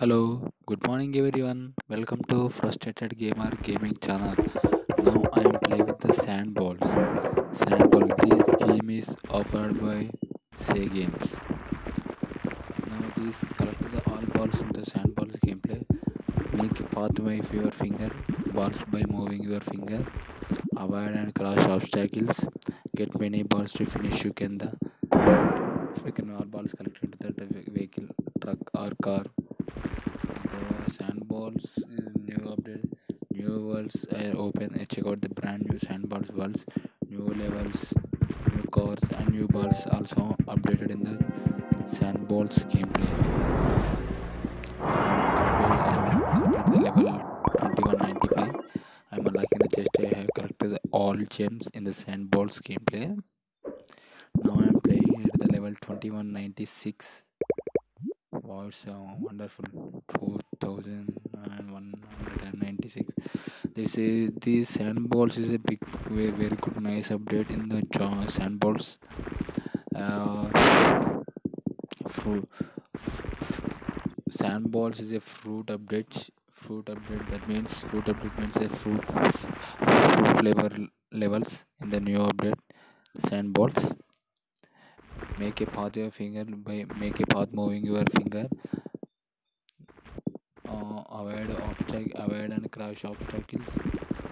Hello, good morning everyone. Welcome to Frustrated Gamer Gaming channel. Now I am playing with the Sandballs. Sandball. This game is offered by SayGames. Now this collect the all balls in the Sandballs gameplay. Make a path with your finger. Balls by moving your finger. Avoid and crush obstacles. Get many balls to finish. You can the you can all balls collected into the vehicle, truck or car. The sandballs new update. New worlds are open. Check out the brand new sandballs worlds. New levels, new cars, and new balls also updated in the sandballs gameplay. I'm complete, complete the level 2195. I'm unlocking the chest. I have collected all gems in the sandballs gameplay. Now I'm playing at the level 2196. It's uh, wonderful. 2196. This is the sandballs is a big, very, very good, nice update in the sandballs. Uh, fruit, sandballs is a fruit update. Fruit update that means fruit update means a fruit, fruit flavor levels in the new update. Sandballs make a path your finger by make a path moving your finger uh, avoid obstacle avoid and crash obstacles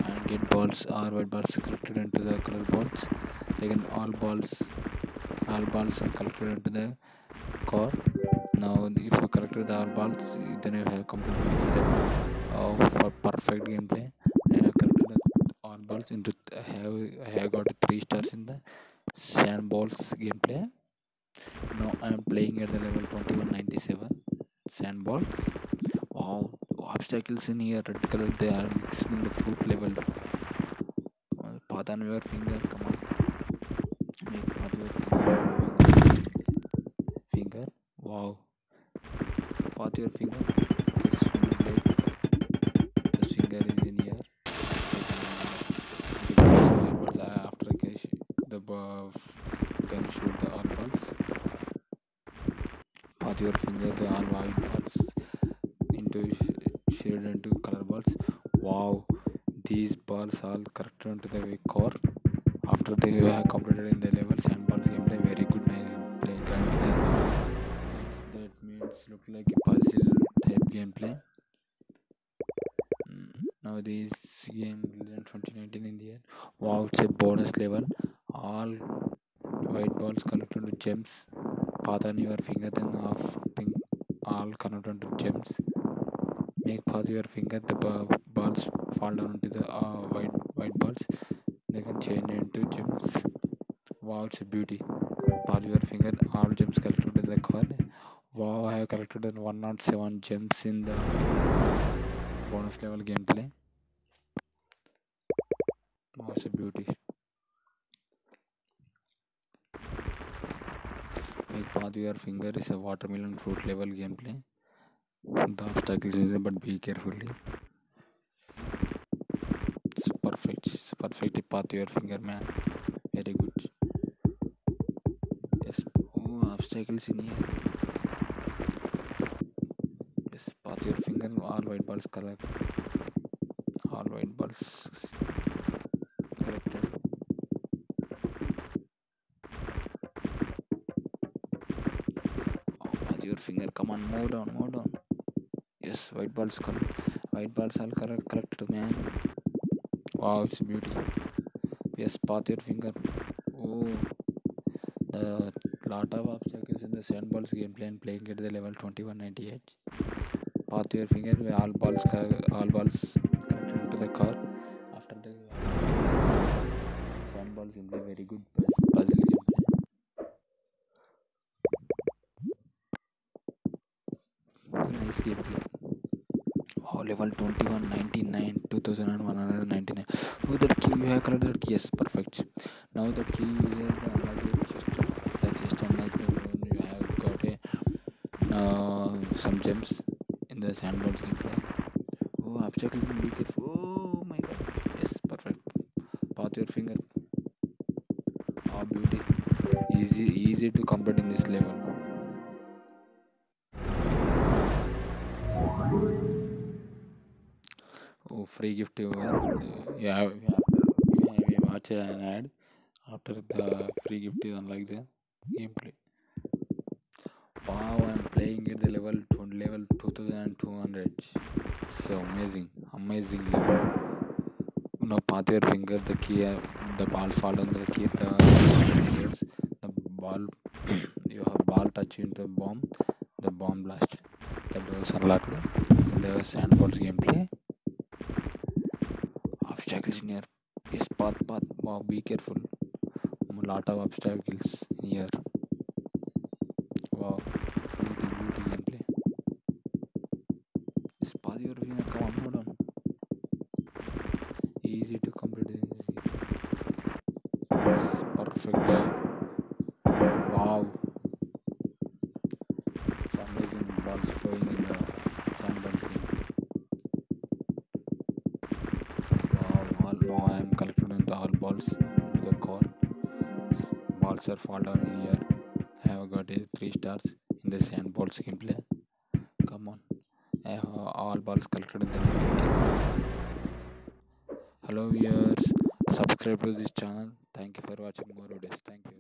and get balls or white balls collected into the color balls again all balls all balls are collected into the core now if you collected all balls then you have completed this step uh, for perfect gameplay i have collected all balls into have have got three stars in the sand balls gameplay now I am playing at the level 2197 sandballs. Wow, obstacles in here red color they are mixed in the fruit level. Path on your finger, come on. Make path your finger. Finger. Wow. Path your finger. Swing blade. The finger is in here. Uh, after the gun shoot the all balls. path your finger the white balls into sh- shaded into color balls. Wow these balls all correct into the core. After they have completed in the level sandballs gameplay very good nice play nice It's, that means? Look like a puzzle type gameplay. Mm, now this game released in 2019 in the year. Wow it's a bonus level. All white balls connected to gems. Path on your finger then off pink all connected to gems. Make path your finger the balls fall down to the uh, white white balls. They can change into gems. Wow it's a beauty. Path your finger all gems collected in the card wow i have collected 107 gems in the bonus level gameplay. Wow it's a beauty make path your finger is a watermelon fruit level gameplay the obstacles is there, but be carefully it's perfect it's perfect path your finger man very good yes oh obstacles in here yes path your finger all white balls correct all white balls your finger come on move down move down yes white balls col- white balls all correct collected man wow it's beauty yes path your finger oh the lot of obstacles in the sandballs gameplay and playing at the level 2198 path your finger all balls all balls connected into the car after the sandballs gameplay very good puzzle gameplay nice gameplay oh level 2199 2199 oh that key you have collected that key yes perfect now that key uses the unlock chest the chest unlock the one you have got a uh, some gems in the sandbox gameplay oh obstacles and be careful oh my gosh yes perfect path your finger oh beauty easy easy to complete in this level Oh, free gift. Uh, we have, we we watch an ad after the free gift is unlocked the gameplay. Wow, I'm playing at the level two, level 2200. So amazing, amazing level. Now path your finger, the key, uh, the ball fall on the key, the the ball, you have ball touch into the bomb, the bomb blast, doors unlocked in the sandbox gameplay. Obstacles in here. Yes, path, path. Wow, be careful. Lot of obstacles here. Wow, beauty, beauty gameplay. Yes, path your finger. Come on, hold on. Easy to complete this. Yes, perfect. Balls flowing in the game. Wow, now I am collecting the all balls into the core. Balls are fall down in here. I have got a three stars in the sandballs gameplay. Come on, I have all balls collected in the game. Hello viewers, subscribe to this channel. Thank you for watching more videos. Thank you.